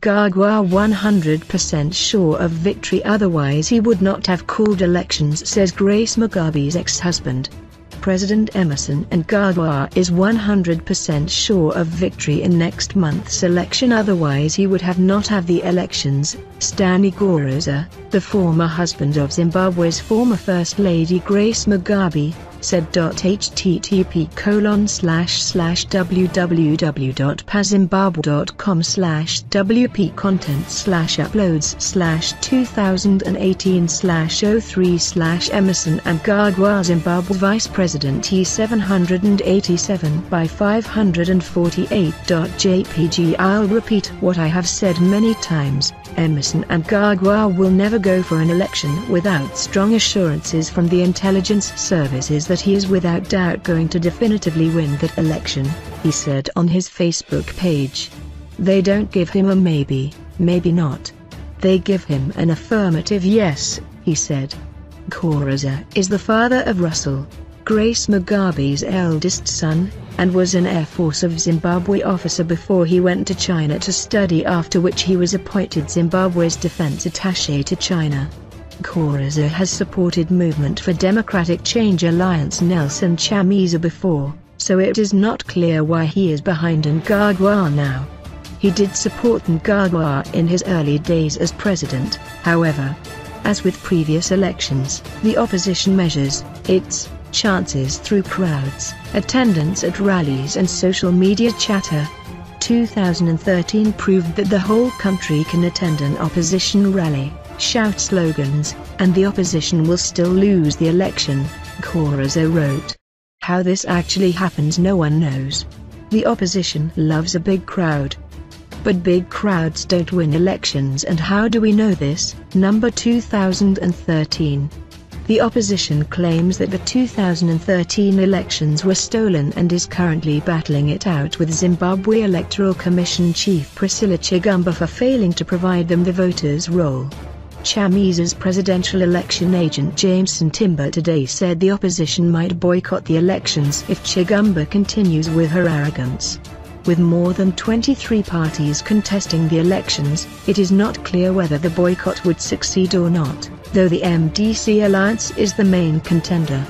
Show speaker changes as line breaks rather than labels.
Mnangagwa 100% sure of victory otherwise he would not have called elections says Grace Mugabe's ex-husband. President Emmerson Mnangagwa is 100% sure of victory in next month's election otherwise he would have not have the elections, Stanley Goreraza, the former husband of Zimbabwe's former First Lady Grace Mugabe, said. http colon slash slash www.pazimbabwe.com slash wp content slash uploads slash 2018 slash 03 slash Emmerson Mnangagwa Zimbabwe Vice President E787 by 548.jpg I'll repeat what I have said many times. Emmerson Mnangagwa will never go for an election without strong assurances from the intelligence services that he is without doubt going to definitively win that election, he said on his Facebook page. They don't give him a maybe, maybe not. They give him an affirmative yes, he said. Goreraza is the father of Russell, Grace Mugabe's eldest son, and was an Air Force of Zimbabwe officer before he went to China to study after which he was appointed Zimbabwe's defense attaché to China. Goreraza has supported Movement for Democratic Change Alliance Nelson Chamisa before, so it is not clear why he is behind Mnangagwa now. He did support Mnangagwa in his early days as president, however. As with previous elections, the opposition measures its chances through crowds, attendance at rallies and social media chatter. 2013 proved that the whole country can attend an opposition rally, shout slogans, and the opposition will still lose the election, Goreraza wrote. How this actually happens no one knows. The opposition loves a big crowd. But big crowds don't win elections and how do we know this? Number 2013 the opposition claims that the 2013 elections were stolen and is currently battling it out with Zimbabwe Electoral Commission Chief Priscilla Chigumba for failing to provide them the voters' roll. Chamisa's presidential election agent Jameson Timba today said the opposition might boycott the elections if Chigumba continues with her arrogance. With more than 23 parties contesting the elections, it is not clear whether the boycott would succeed or not though the MDC alliance is the main contender.